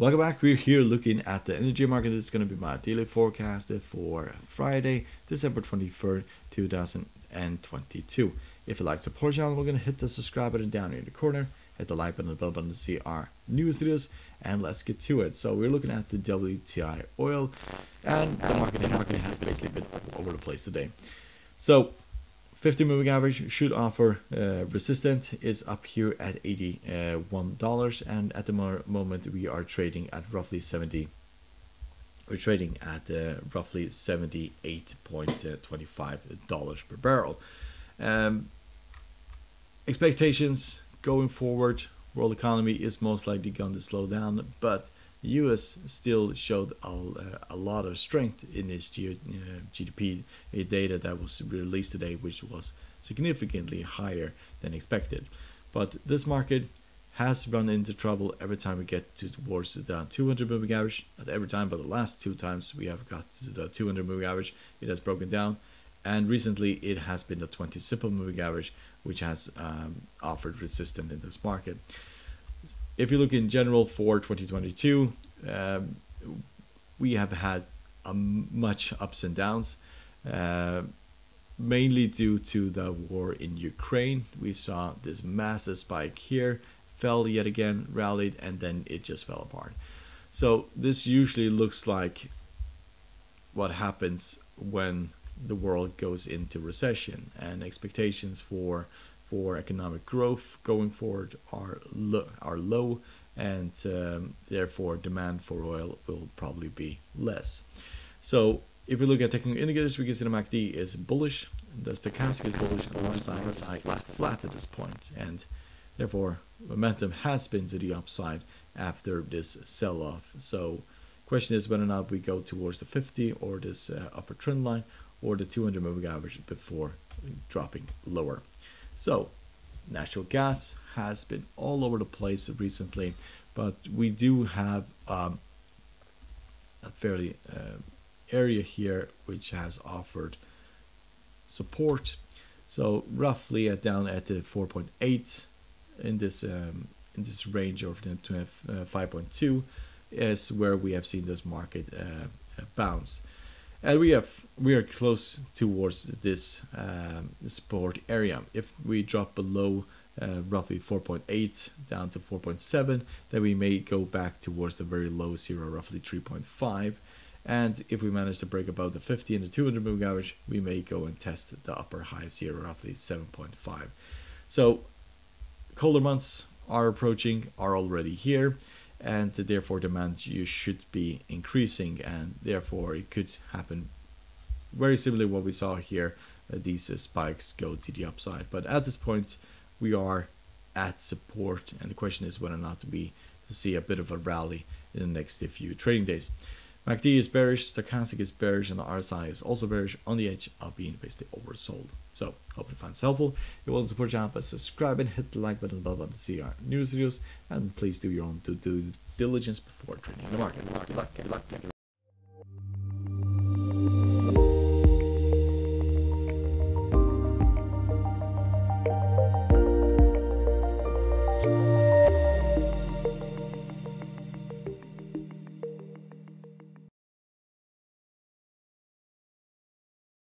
Welcome back. We're here looking at the energy market. This is going to be my daily forecast for Friday, December 23rd, 2022. If you like support channel, we're going to hit the subscribe button down here in the corner, hit the like button and the bell button to see our newest videos, and let's get to it. So we're looking at the WTI oil, and the market has basically been all over the place today. So 50 moving average should offer uh, resistance. Is up here at $81 and at the mo moment we are trading at roughly 70 we're trading at uh, roughly $78.25 per barrel. Um, expectations going forward world economy is most likely going to slow down but US still showed a, a lot of strength in its G, uh, GDP data that was released today, which was significantly higher than expected. But this market has run into trouble every time we get to towards the 200 moving average. Not every time, but the last two times we have got to the 200 moving average, it has broken down. And recently, it has been the 20 simple moving average, which has um, offered resistance in this market if you look in general for 2022, um, we have had a much ups and downs, uh, mainly due to the war in Ukraine. We saw this massive spike here, fell yet again, rallied, and then it just fell apart. So this usually looks like what happens when the world goes into recession and expectations for for economic growth going forward are lo- are low and um, therefore demand for oil will probably be less. So if we look at technical indicators, we can see the MACD is bullish, the stochastic is bullish, the RSI is flat, flat at this point, and therefore momentum has been to the upside after this sell-off. So question is whether or not we go towards the 50 or this uh, upper trend line or the 200 moving average before dropping lower. So natural gas has been all over the place recently, but we do have um, a fairly uh, area here which has offered support. So roughly at down at the 4.8 in this um, in this range of the 5.2 is where we have seen this market uh, bounce and we have we are close towards this um, support area. If we drop below uh, roughly 4.8 down to 4.7 then we may go back towards the very low zero roughly 3.5 and if we manage to break above the 50 and the 200 moving average we may go and test the upper high zero roughly 7.5 so colder months are approaching are already here and therefore demand you should be increasing and therefore it could happen very similarly what we saw here uh, these uh, spikes go to the upside. But at this point we are at support and the question is whether or not we see a bit of a rally in the next few trading days MACD is bearish, stochastic is bearish, and the RSI is also bearish on the edge of being basically oversold. So, hope you find this helpful. You want to support channel, please subscribe and hit the like button button to see our news videos. And please do your own due diligence before trading the market. Good luck. Good luck. Good luck.